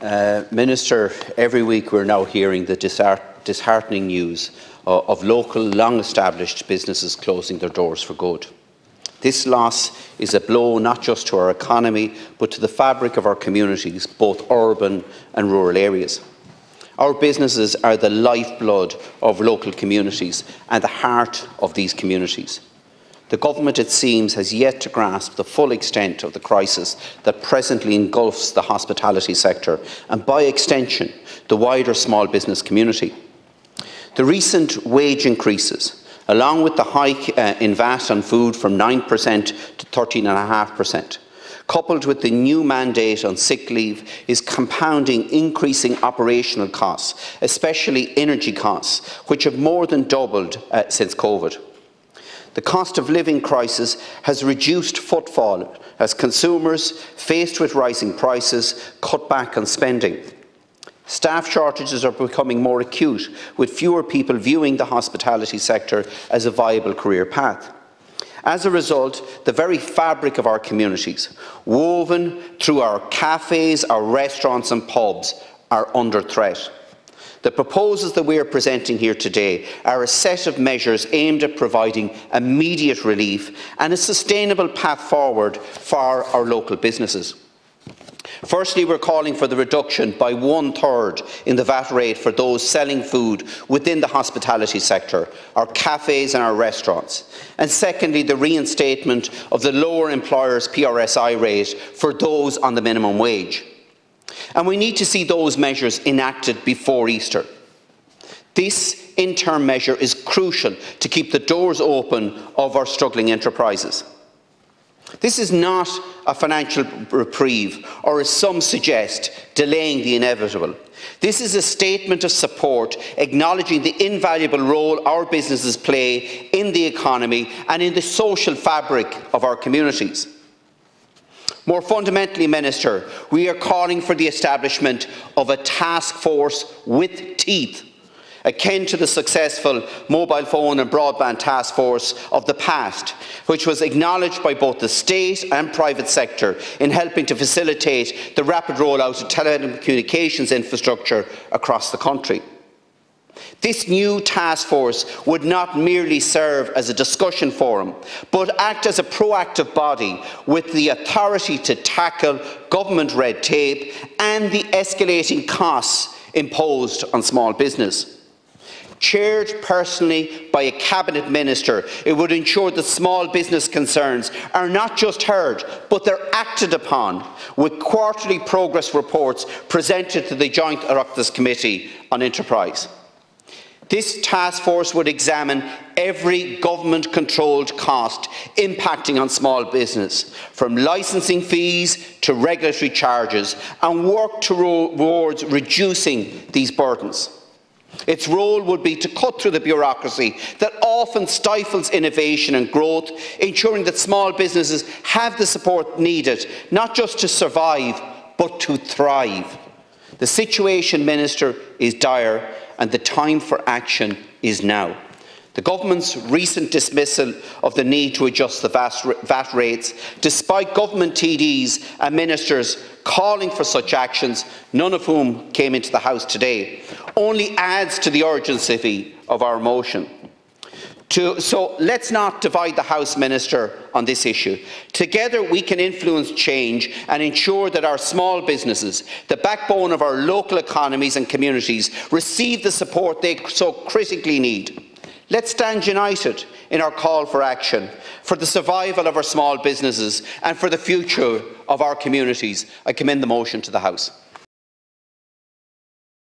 Uh, Minister, every week we're now hearing the disheartening news uh, of local, long-established businesses closing their doors for good. This loss is a blow not just to our economy, but to the fabric of our communities, both urban and rural areas. Our businesses are the lifeblood of local communities and the heart of these communities. The government, it seems, has yet to grasp the full extent of the crisis that presently engulfs the hospitality sector and, by extension, the wider small business community. The recent wage increases, along with the hike uh, in VAT on food from 9% to 13.5%, coupled with the new mandate on sick leave, is compounding increasing operational costs, especially energy costs, which have more than doubled uh, since COVID. The cost of living crisis has reduced footfall as consumers, faced with rising prices, cut back on spending. Staff shortages are becoming more acute, with fewer people viewing the hospitality sector as a viable career path. As a result, the very fabric of our communities, woven through our cafes, our restaurants and pubs, are under threat. The proposals that we are presenting here today are a set of measures aimed at providing immediate relief and a sustainable path forward for our local businesses. Firstly, we're calling for the reduction by one third in the VAT rate for those selling food within the hospitality sector, our cafes and our restaurants. And secondly, the reinstatement of the lower employers' PRSI rate for those on the minimum wage. And we need to see those measures enacted before Easter. This interim measure is crucial to keep the doors open of our struggling enterprises. This is not a financial reprieve, or as some suggest, delaying the inevitable. This is a statement of support, acknowledging the invaluable role our businesses play in the economy and in the social fabric of our communities. More fundamentally, Minister, we are calling for the establishment of a task force with teeth akin to the successful mobile phone and broadband task force of the past, which was acknowledged by both the state and private sector in helping to facilitate the rapid rollout of telecommunications infrastructure across the country. This new task force would not merely serve as a discussion forum, but act as a proactive body with the authority to tackle government red tape and the escalating costs imposed on small business. Chaired personally by a cabinet minister, it would ensure that small business concerns are not just heard, but they're acted upon, with quarterly progress reports presented to the Joint Oireachtas Committee on Enterprise. This task force would examine every government controlled cost impacting on small business, from licensing fees to regulatory charges, and work towards reducing these burdens. Its role would be to cut through the bureaucracy that often stifles innovation and growth, ensuring that small businesses have the support needed, not just to survive, but to thrive. The situation, Minister, is dire and the time for action is now. The government's recent dismissal of the need to adjust the VAT rates, despite government TDs and ministers calling for such actions, none of whom came into the House today, only adds to the urgency of our motion. To, so let's not divide the House Minister on this issue. Together we can influence change and ensure that our small businesses, the backbone of our local economies and communities, receive the support they so critically need. Let's stand united in our call for action, for the survival of our small businesses and for the future of our communities. I commend the motion to the House.